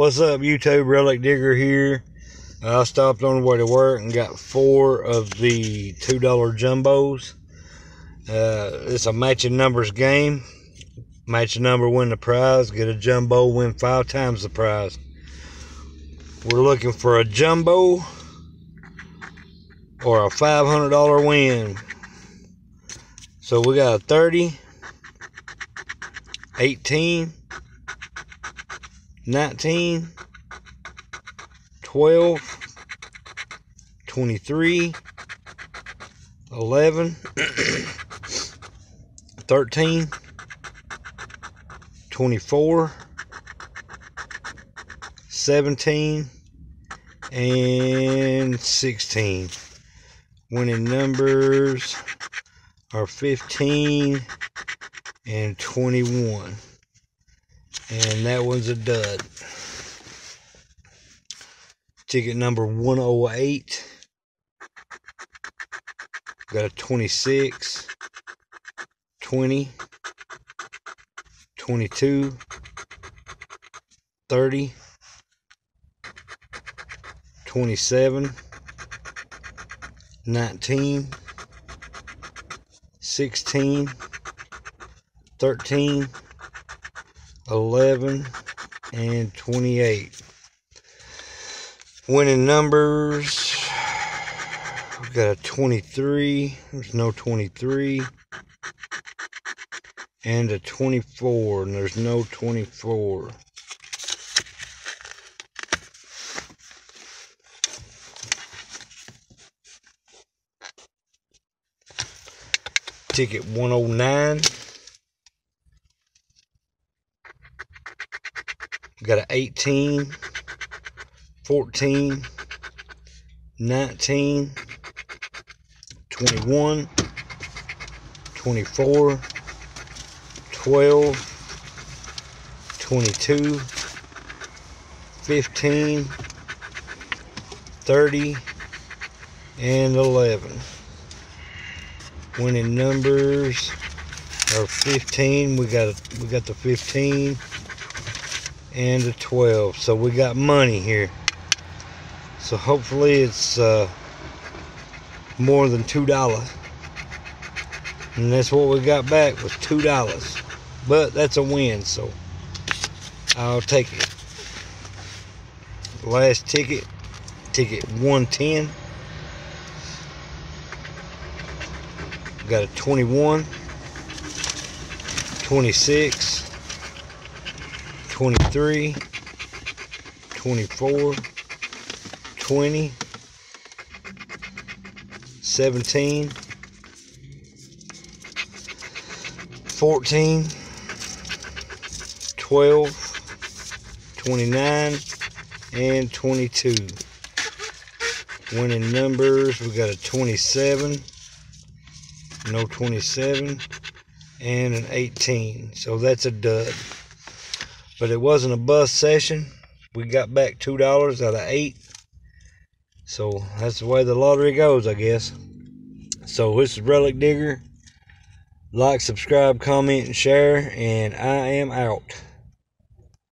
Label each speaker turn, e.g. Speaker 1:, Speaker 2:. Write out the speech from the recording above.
Speaker 1: What's up, YouTube? Relic Digger here. I stopped on the way to work and got four of the $2 jumbos. Uh, it's a matching numbers game. Match a number, win the prize. Get a jumbo, win five times the prize. We're looking for a jumbo or a $500 win. So we got a 30, 18, 19, 12, 23, 11, 13, 24, 17, and 16. Winning numbers are 15 and 21. And that one's a dud. Ticket number 108. Got a 26, 20, 22, 30, 27, 19, 16, 13, 11, and 28. Winning numbers. We've got a 23. There's no 23. And a 24. And there's no 24. Ticket 109. Got an 18, 14, 19, 21, 24, 12, 22, 15, 30, and 11. Winning numbers are 15. We got we got the 15 and a 12 so we got money here. So hopefully it's uh, more than two dollars. And that's what we got back was two dollars. But that's a win so I'll take it. Last ticket ticket 110 got a 21 26 23, 24, 20, 17, 14, 12, 29, and 22. Winning numbers, we got a 27, no 27, and an 18. So that's a dud but it wasn't a bust session. We got back two dollars out of eight. So that's the way the lottery goes, I guess. So this is Relic Digger. Like, subscribe, comment, and share, and I am out.